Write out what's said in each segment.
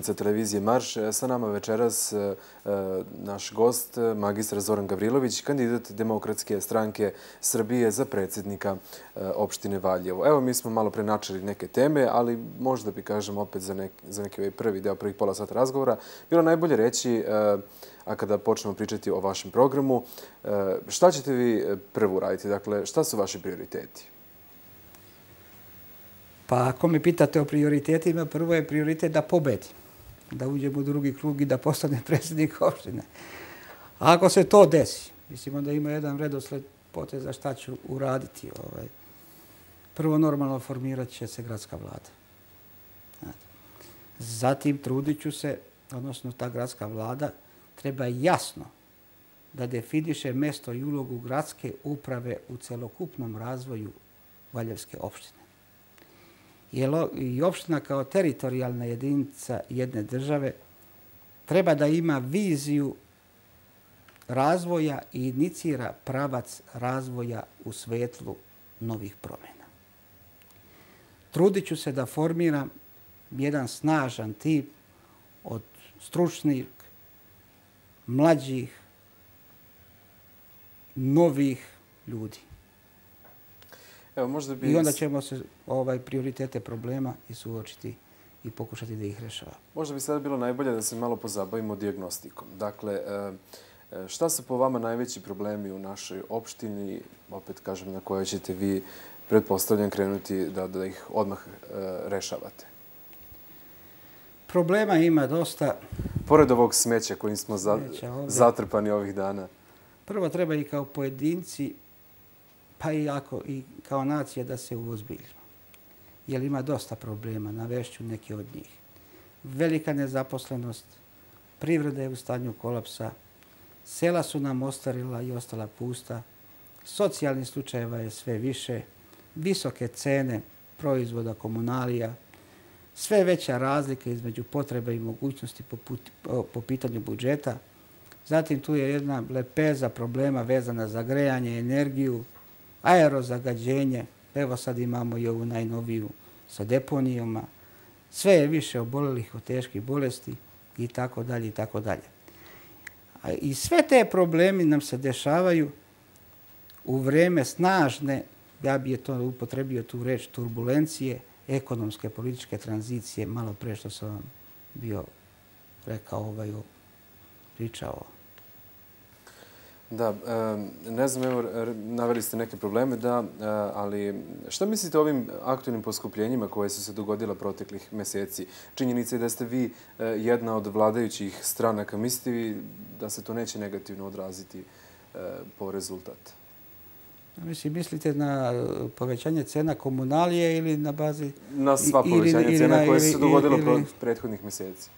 televizije Marš. E, sa nama večeras e, e, naš gost, magistar Zoran Gavrilović, kandidat Demokratske stranke Srbije za predsjednika opštine Valjevo. Evo, mi smo malo prenačali neke teme, ali možda bi, kažem, opet za neki ovaj prvi deo, prvih pola sata razgovora, bilo najbolje reći, a kada počnemo pričati o vašem programu, šta ćete vi prvo raditi? Dakle, šta su vaši prioriteti? Pa ako me pitate o prioritetima, prvo je prioritet da pobedim da uđem u drugi krug i da postane predsjednik opštine. A ako se to desi, mislim da ima jedan redosled poteza šta ću uraditi. Ovaj. Prvo normalno formirat će se gradska vlada. Zatim trudit ću se, odnosno ta gradska vlada, treba jasno da definiše mesto i ulogu gradske uprave u celokupnom razvoju Valjevske opštine i opština kao teritorijalna jedinica jedne države treba da ima viziju razvoja i inicira pravac razvoja u svetlu novih promjena. Trudit ću se da formiram jedan snažan tip od stručnih, mlađih, novih ljudi. Evo, možda bi... I onda ćemo se ovaj prioritete problema i suočiti i pokušati da ih rešava. Možda bi sada bilo najbolje da se malo pozabavimo diagnostikom. Dakle, e, e, šta su po vama najveći problemi u našoj opštini, opet kažem, na koje ćete vi pretpostavljam krenuti da, da ih odmah e, rešavate? Problema ima dosta. Pored ovog smeća kojim smo zatrpani ovih dana. Prvo treba i kao pojedinci pa i ako i kao nacija da se uozbiljimo. Jer ima dosta problema, navešću neki od njih. Velika nezaposlenost, privreda je u stanju kolapsa, sela su nam ostarila i ostala pusta, socijalnih slučajeva je sve više, visoke cene proizvoda komunalija, sve veća razlika između potreba i mogućnosti po, put, po pitanju budžeta. Zatim tu je jedna lepeza problema vezana za grejanje, energiju, aerozagađenje, evo sad imamo i ovu najnoviju sa deponijama, sve je više obolelih od teških bolesti i tako dalje i tako dalje. I sve te problemi nam se dešavaju u vreme snažne, ja bi je to upotrebio tu reč, turbulencije, ekonomske, političke tranzicije, malo pre što sam vam bio rekao, ovaj, pričao. Da, ne znam, evo, naveli ste neke probleme, da, ali šta mislite o ovim aktualnim poskupljenjima koje su se dogodila proteklih meseci? Činjenica je da ste vi e, jedna od vladajućih stranaka. Mislite vi da se to neće negativno odraziti e, po rezultat? Mislim, mislite na povećanje cena komunalije ili na bazi... Na sva povećanja cena koje su se dogodila ili, prethodnih meseci.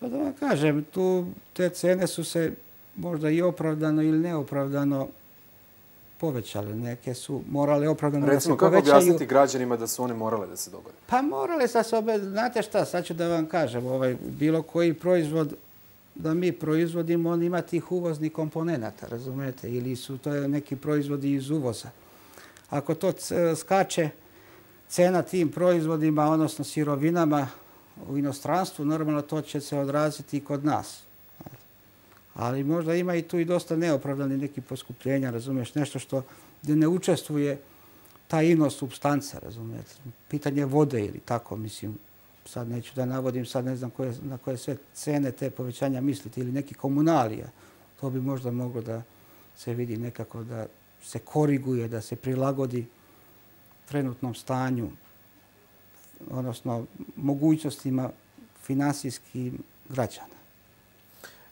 Pa da vam kažem, tu te cene su se možda i opravdano ili neopravdano povećale. Neke su morale opravdano Recimo, da se povećaju. Recimo, kako objasniti građanima da su one morale da se dogode? Pa morale sa sobe, znate šta, sad ću da vam kažem, ovaj, bilo koji proizvod da mi proizvodimo, on ima tih uvoznih komponenta, razumete, ili su to neki proizvodi iz uvoza. Ako to skače cena tim proizvodima, odnosno sirovinama u inostranstvu, normalno to će se odraziti i kod nas ali možda ima i tu i dosta neopravdani neki poskupljenja, razumiješ, nešto što gdje ne učestvuje ta ino substanca, razumijete, pitanje vode ili tako, mislim, sad neću da navodim, sad ne znam koje, na koje sve cene te povećanja misliti ili neki komunalija, to bi možda moglo da se vidi nekako da se koriguje, da se prilagodi trenutnom stanju, odnosno mogućnostima finansijskim građana.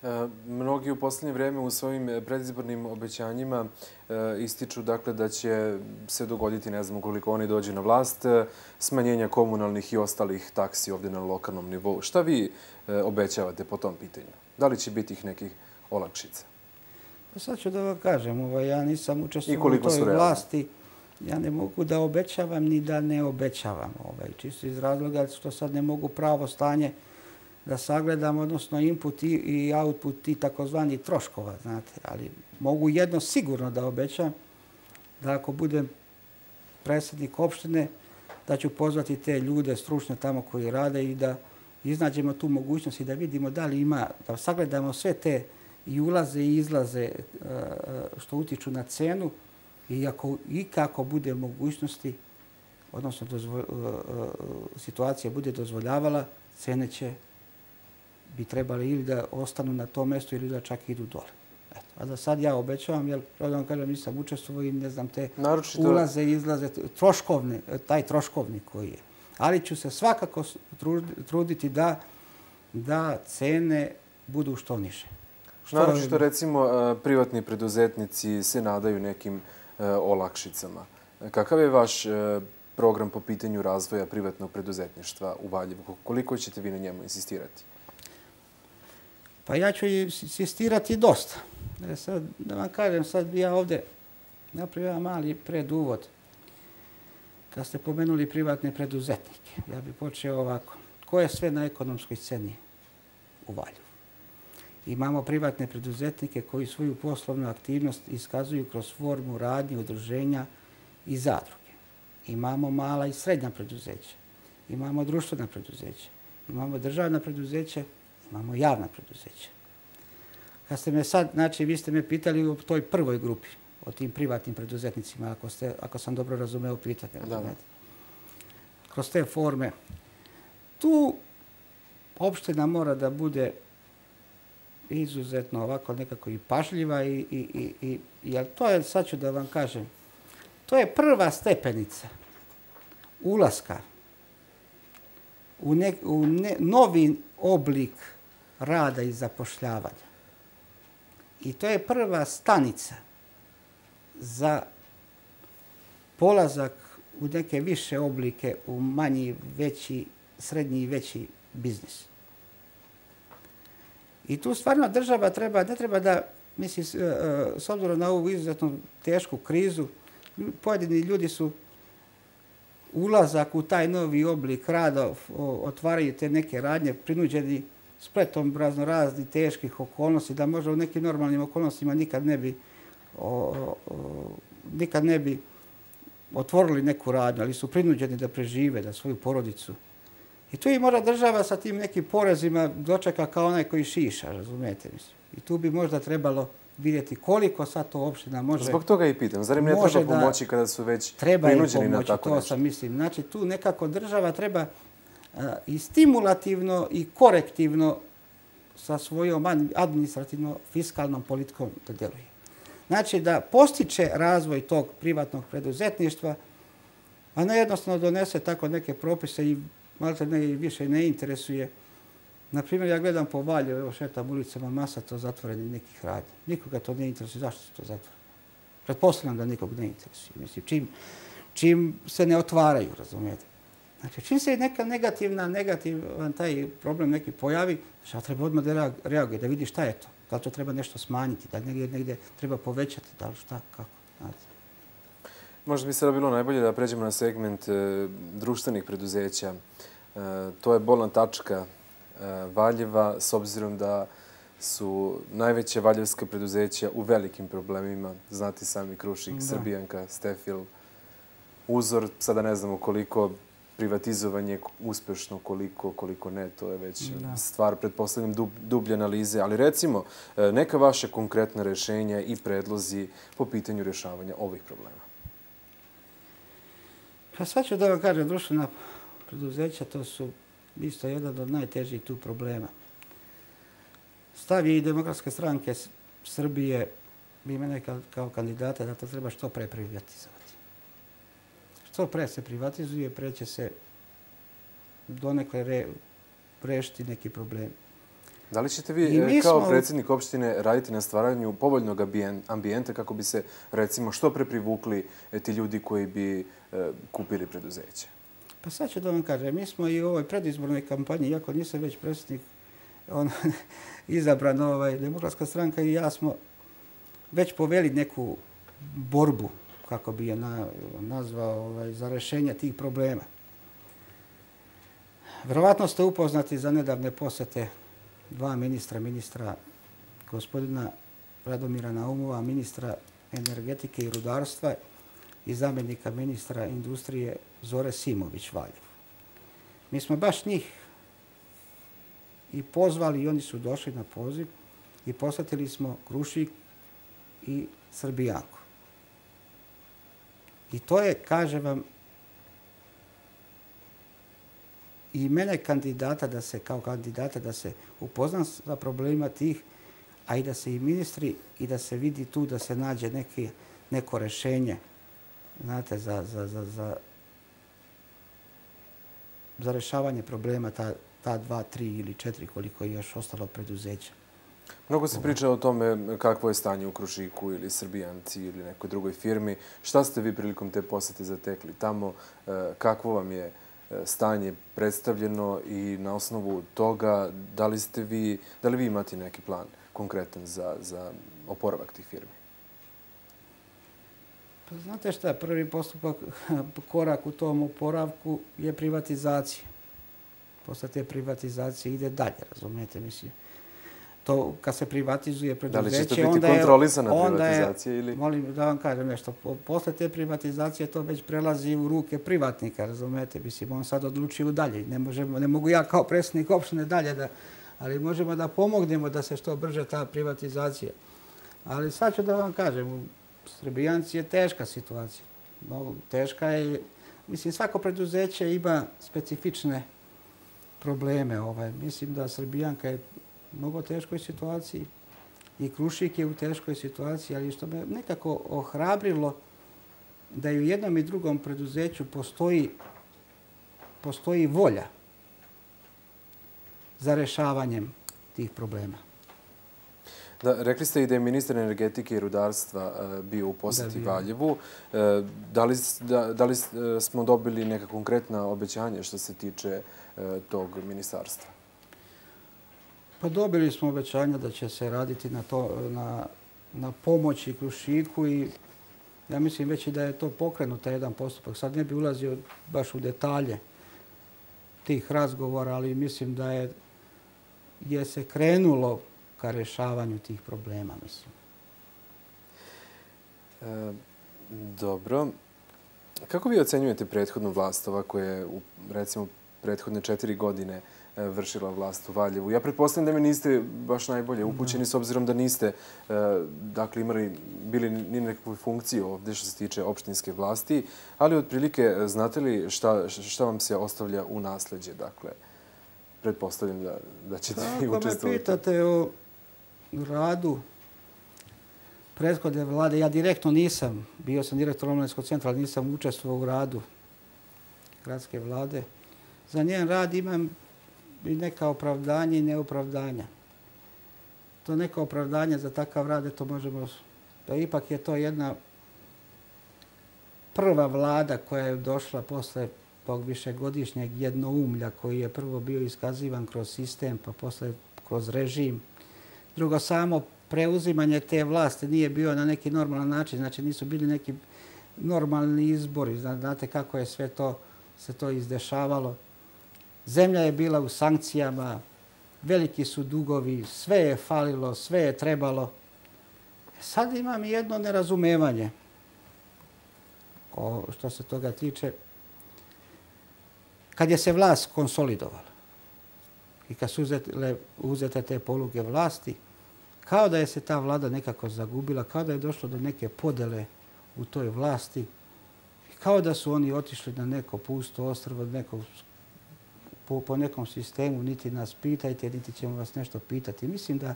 E, mnogi u posljednje vreme u svojim predizbornim obećanjima e, ističu dakle, da će se dogoditi, ne znam koliko oni dođe na vlast, e, smanjenja komunalnih i ostalih taksi ovdje na lokalnom nivou. Šta vi obećavate po tom pitanju? Da li će biti ih nekih olakšica? Pa sad ću da vam kažem, ovaj, ja nisam učestvovao u toj vlasti. Ja ne mogu da obećavam ni da ne obećavam. Ovaj, čisto iz razloga što sad ne mogu pravo stanje da sagledam, odnosno input i output i takozvani troškova, znate, ali mogu jedno sigurno da obećam da ako budem predsjednik opštine, da ću pozvati te ljude stručne tamo koji rade i da iznađemo tu mogućnost i da vidimo da li ima, da sagledamo sve te i ulaze i izlaze e, e, što utiču na cenu i, ako, i kako bude mogućnosti, odnosno dozvo, e, situacija bude dozvoljavala, cene će bi trebali ili da ostanu na tom mjestu ili da čak idu dole. Eto. A da sad ja obećavam, jer da vam kažem, nisam učestvovao i ne znam te ulaze i izlaze, troškovni, taj troškovni koji je. Ali ću se svakako truditi da, da cene budu što niže. Što Naročito, recimo, e, privatni preduzetnici se nadaju nekim e, olakšicama. Kakav je vaš e, program po pitanju razvoja privatnog preduzetništva u Valjevu? Koliko ćete vi na njemu insistirati? Pa ja ću insistirati dosta. E sad, da vam kažem, sad ja ovdje napravio mali preduvod. Kad ste pomenuli privatne preduzetnike, ja bih počeo ovako. Ko je sve na ekonomskoj sceni u Valju? Imamo privatne preduzetnike koji svoju poslovnu aktivnost iskazuju kroz formu radnje, udruženja i zadruge. Imamo mala i srednja preduzeća. Imamo društvena preduzeća. Imamo državna preduzeća imamo javna preduzeća. Kad ste me sad, znači vi ste me pitali u toj prvoj grupi, o tim privatnim preduzetnicima, ako, ste, ako sam dobro razumeo pitanje. Da, da. Kroz te forme. Tu opština mora da bude izuzetno ovako nekako i pažljiva i, i, i, i jer to je, sad ću da vam kažem, to je prva stepenica ulaska u, ne, u ne, novi oblik rada i zapošljavanja. I to je prva stanica za polazak u neke više oblike, u manji, veći, srednji i veći biznis. I tu stvarno država treba, ne treba da, mislim, e, e, s obzirom na ovu izuzetno tešku krizu, pojedini ljudi su ulazak u taj novi oblik rada, otvaraju te neke radnje, prinuđeni spletom razno razni teških okolnosti, da možda u nekim normalnim okolnostima nikad ne bi, o, o, nikad ne bi otvorili neku radnju, ali su prinuđeni da prežive, da svoju porodicu. I tu i mora država sa tim nekim porezima dočeka kao onaj koji šiša, razumijete mi I tu bi možda trebalo vidjeti koliko sad to opština može... Zbog toga i pitam, zar im ne treba pomoći kada su već prinuđeni na tako nešto? Treba to sam mislim. Znači tu nekako država treba i stimulativno i korektivno sa svojom administrativno-fiskalnom politikom da djeluje. Znači da postiče razvoj tog privatnog preduzetništva, a ne jednostavno donese tako neke propise i malo ne više ne interesuje. Naprimjer, ja gledam po Valju, evo šetam ulicama, masa to zatvoreni nekih radnja. Nikoga to ne interesuje. Zašto se to zatvoreno? Pretpostavljam da nikog ne interesuje. Mislim, čim, čim se ne otvaraju, razumijete? Znači, čim se neka negativna, negativan taj problem neki pojavi, znači, treba odmah da reaguje, da vidi šta je to. Da li to treba nešto smanjiti, da li negdje, negdje treba povećati, da li šta, kako. Znači. Možda bi sada bilo najbolje da pređemo na segment e, društvenih preduzeća. E, to je bolna tačka e, Valjeva, s obzirom da su najveće valjevske preduzeća u velikim problemima. Znate sami Krušik, da. Srbijanka, Stefil, uzor, sada ne znamo koliko privatizovanje uspešno, koliko, koliko ne, to je već da. stvar, pretpostavljam, dub, dublje analize. Ali recimo, e, neka vaše konkretne rešenja i predlozi po pitanju rješavanja ovih problema. Pa sad ću da vam kažem, društvena preduzeća, to su isto jedan od najtežih tu problema. Stavi i demokratske stranke Srbije bi mene kao kandidata da to treba što pre privatizovati što pre se privatizuje, pre će se donekle re, rešiti neki problem. Da li ćete vi e, kao smo... predsjednik opštine raditi na stvaranju povoljnog ambijenta kako bi se recimo što pre privukli e, ti ljudi koji bi e, kupili preduzeće? Pa sad ću da vam kažem, mi smo i u ovoj predizbornoj kampanji, iako nisam već predsjednik on, izabran ovaj, demokratska stranka i ja smo već poveli neku borbu kako bi je na, nazvao ovaj, za rešenje tih problema. Vjerovatno ste upoznati za nedavne posete dva ministra, ministra gospodina Radomira Naumova, ministra energetike i rudarstva i zamjenika ministra industrije Zore Simović Valjev. Mi smo baš njih i pozvali i oni su došli na poziv i posjetili smo Krušik i Srbijanku. I to je, kažem vam, i mene kandidata da se, kao kandidata da se upoznam sa problema tih, a i da se i ministri i da se vidi tu da se nađe neki, neko rešenje znate, za, za, za, za, za rešavanje problema ta, ta dva, tri ili četiri koliko je još ostalo preduzeća. Mnogo se priča o tome kakvo je stanje u Krušiku ili Srbijanci ili nekoj drugoj firmi. Šta ste vi prilikom te posete zatekli tamo? E, kakvo vam je e, stanje predstavljeno i na osnovu toga da li, ste vi, da li vi imate neki plan konkretan za, za oporavak tih firmi? Pa znate šta, prvi postupak, korak u tom oporavku je privatizacija. Posle te privatizacije ide dalje, razumijete, mislim to kad se privatizuje preduzeće, da li će to biti kontrolisana privatizacija ili molim da vam kažem nešto. Posle te privatizacije to već prelazi u ruke privatnika razumete? Mislim on sad odlučuje dalje. Ne možemo ne mogu ja kao predsjednik opštine dalje da ali možemo da pomognemo da se što brže ta privatizacija. Ali sad ću da vam kažem u Srbijanci je teška situacija. No, teška je mislim svako preduzeće ima specifične probleme ovaj. Mislim da Srbijanka je mnogo teškoj situaciji i Krušik je u teškoj situaciji, ali što me nekako ohrabrilo da i u jednom i drugom preduzeću postoji, postoji volja za rešavanjem tih problema. Da, rekli ste i da je ministar energetike i rudarstva uh, bio u posjeti Valjevu. Uh, da, li, da, da li uh, smo dobili neka konkretna obećanja što se tiče tog ministarstva? Pa dobili smo obećanja da će se raditi na, to, na, na pomoći Krušiku i ja mislim već i da je to pokrenuto jedan postupak. Sad ne bi ulazio baš u detalje tih razgovora, ali mislim da je, je se krenulo ka rešavanju tih problema, mislim. E, dobro. Kako vi ocenjujete prethodnu vlast, ova koja je, u, recimo, prethodne četiri godine, vršila vlast u Valjevu. Ja pretpostavljam da mi niste baš najbolje upućeni s obzirom da niste e, dakle, imali, bili ni nekakve funkcije ovdje što se tiče opštinske vlasti, ali otprilike e, znate li šta, šta vam se ostavlja u nasljeđe? Dakle, pretpostavljam da, da ćete i učestvovati. Ako me pitate o radu prethodne vlade, ja direktno nisam, bio sam direktor Omladinskog centra, ali nisam učestvovao u radu gradske vlade. Za njen rad imam i neka opravdanja i neopravdanja. To neka opravdanja za takav rad, to možemo... Da pa ipak je to jedna prva vlada koja je došla posle tog višegodišnjeg jednoumlja koji je prvo bio iskazivan kroz sistem, pa posle kroz režim. Drugo, samo preuzimanje te vlasti nije bio na neki normalan način, znači nisu bili neki normalni izbori, znate kako je sve to se to izdešavalo. Zemlja je bila u sankcijama, veliki su dugovi, sve je falilo, sve je trebalo. E, sad imam jedno nerazumevanje o što se toga tiče. Kad je se vlast konsolidovala i kad su uzete, uzete te poluge vlasti, kao da je se ta vlada nekako zagubila, kao da je došlo do neke podele u toj vlasti, kao da su oni otišli na neko pusto ostrvo, neko po, po nekom sistemu, niti nas pitajte, niti ćemo vas nešto pitati. Mislim da,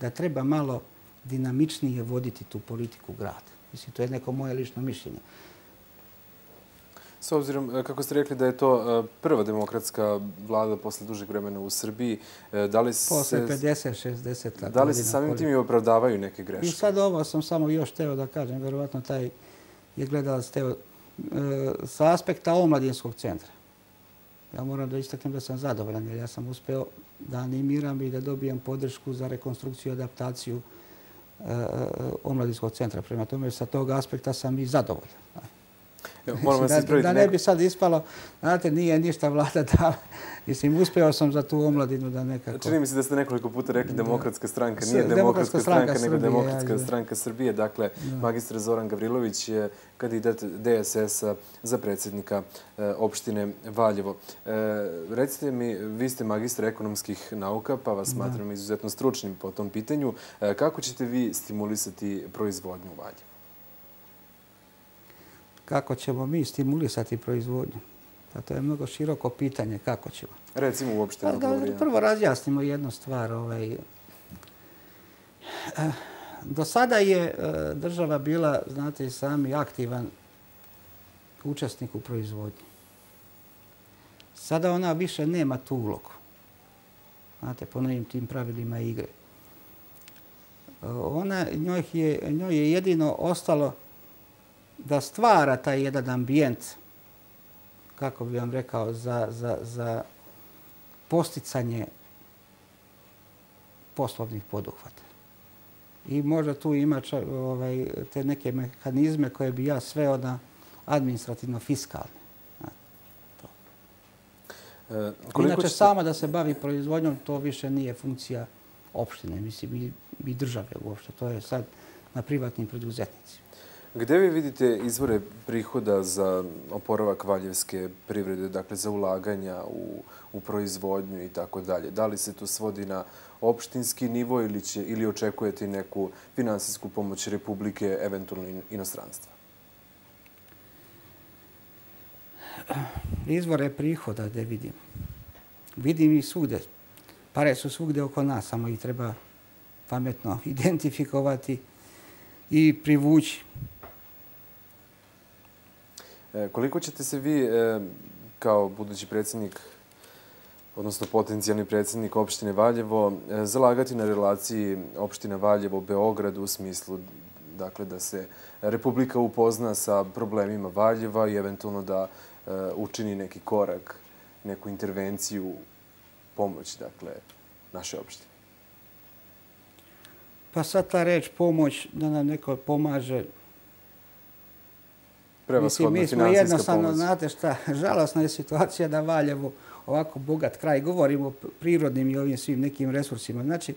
da treba malo dinamičnije voditi tu politiku grada. Mislim, to je neko moje lično mišljenje. S obzirom, e, kako ste rekli da je to e, prva demokratska vlada posle dužeg vremena u Srbiji, e, da li se... Posle 50-60 Da li se samim tim i opravdavaju neke greške? I sad ovo sam samo još teo da kažem, verovatno taj je gledalac teo sa aspekta omladinskog centra ja moram da istaknem da sam zadovoljan jer ja sam uspeo da animiram i da dobijem podršku za rekonstrukciju i adaptaciju e, e, e omladinskog centra. Prema tome, sa tog aspekta sam i zadovoljan. Moramo se ispraviti. Da ne bi sad ispalo, znate, nije ništa vlada dala. Mislim, uspeo sam za tu omladinu da nekako... Čini mi se da ste nekoliko puta rekli demokratska stranka. Nije demokratska stranka, nego demokratska stranka Srbije. Dakle, magistra Zoran Gavrilović je kandidat DSS-a za predsjednika e, opštine Valjevo. E, recite mi, vi ste magistra ekonomskih nauka, pa vas smatram izuzetno stručnim po tom pitanju. E, kako ćete vi stimulisati proizvodnju u Valjevo? Kako ćemo mi stimulisati proizvodnju. To je mnogo široko pitanje kako ćemo. Recimo uopšte na pa, Prvo razjasnimo jednu stvar. Ovaj. Eh, do sada je eh, država bila, znate i sami, aktivan učesnik u proizvodnji. Sada ona više nema tu ulogu. Znate, po novim tim pravilima igre. Eh, ona, njoj, je, njoj je jedino ostalo da stvara taj jedan ambijent, kako bi vam rekao, za, za, za posticanje poslovnih poduhvata. I možda tu ima ovaj, te neke mehanizme koje bi ja sveo na administrativno-fiskalne. E, Inače, sama da se bavi proizvodnjom, to više nije funkcija opštine, mislim, i, i države uopšte. To je sad na privatnim preduzetnicima. Gde vi vidite izvore prihoda za oporavak valjevske privrede, dakle za ulaganja u, u proizvodnju i tako dalje? Da li se to svodi na opštinski nivo ili, će, ili očekujete neku finansijsku pomoć Republike, eventualno inostranstva? Izvore prihoda gde vidim. Vidim i svugde. Pare su svugde oko nas, samo ih treba pametno identifikovati i privući. E, koliko ćete se vi e, kao budući predsjednik, odnosno potencijalni predsjednik opštine Valjevo, e, zalagati na relaciji opština Valjevo-Beograd u smislu dakle, da se Republika upozna sa problemima Valjeva i eventualno da učini neki korak, neku intervenciju, pomoć dakle, naše opštine? Pa sad ta reč pomoć da nam neko pomaže, finansijska pomoć. Mi smo jednostavno, znate šta, žalostna je situacija da Valjevo ovako bogat kraj, govorimo o prirodnim i ovim svim nekim resursima. Znači,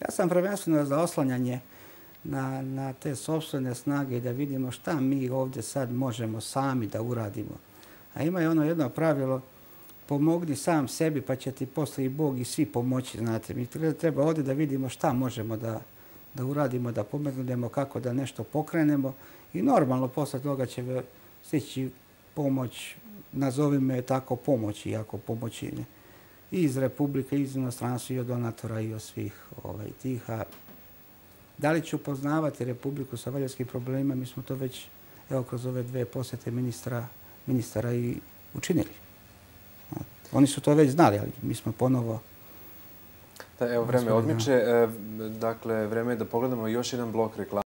ja sam prvenstveno za oslanjanje na, na te sobstvene snage i da vidimo šta mi ovdje sad možemo sami da uradimo. A ima je ono jedno pravilo, pomogni sam sebi pa će ti posle i Bog i svi pomoći. Znate, mi treba ovdje da vidimo šta možemo da, da uradimo, da pomognemo, kako da nešto pokrenemo. I normalno posle toga će stići pomoć, nazovi me tako pomoći, jako pomoći ne? i iz Republike, iz inostranstva, i od donatora, i od svih ovaj, tiha. Da li ću poznavati Republiku sa valjevskim problemima, mi smo to već evo, kroz ove dve posete ministra, ministara i učinili. Oni su to već znali, ali mi smo ponovo... Da, evo, vreme odmiče. E, dakle, vreme je da pogledamo još jedan blok reklama.